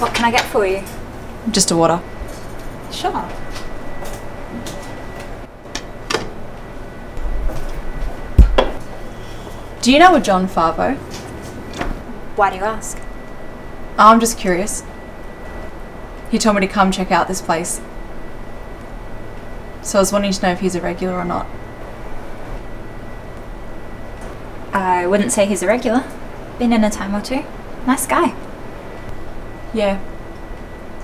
What can I get for you? Just a water. Sure. Do you know a John Farvo? Why do you ask? Oh, I'm just curious. He told me to come check out this place. So I was wanting to know if he's a regular or not. I wouldn't say he's a regular. Been in a time or two. Nice guy. Yeah.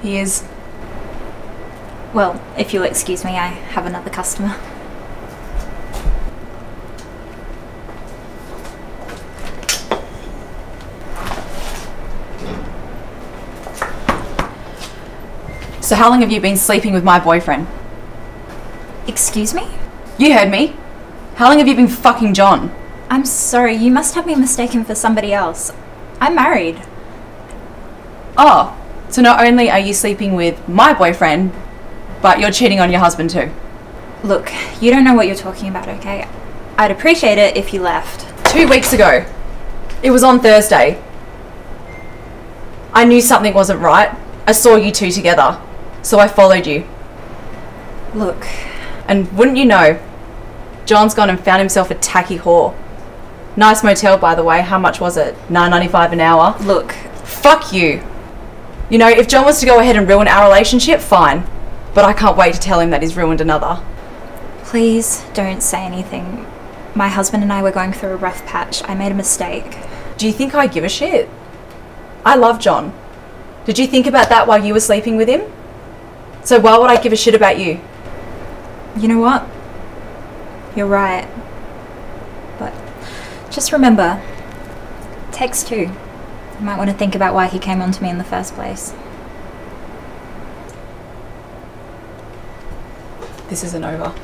He is. Well, if you'll excuse me, I have another customer. So how long have you been sleeping with my boyfriend? Excuse me? You heard me. How long have you been fucking John? I'm sorry, you must have me mistaken for somebody else. I'm married. Oh, so not only are you sleeping with my boyfriend, but you're cheating on your husband too. Look, you don't know what you're talking about, okay? I'd appreciate it if you left. Two weeks ago. It was on Thursday. I knew something wasn't right. I saw you two together. So I followed you. Look, And wouldn't you know, John's gone and found himself a tacky whore. Nice motel, by the way. How much was it? Nine ninety five an hour. look, Fuck you. You know, if John wants to go ahead and ruin our relationship, fine. But I can't wait to tell him that he's ruined another. please don't say anything. My husband and I were going through a rough patch. I made a mistake. Do you think I give a shit? I love John. Did you think about that while you were sleeping with him? So why would I give a shit about you? You know what? You're right. But just remember, text two. You might want to think about why he came on to me in the first place. This isn't over.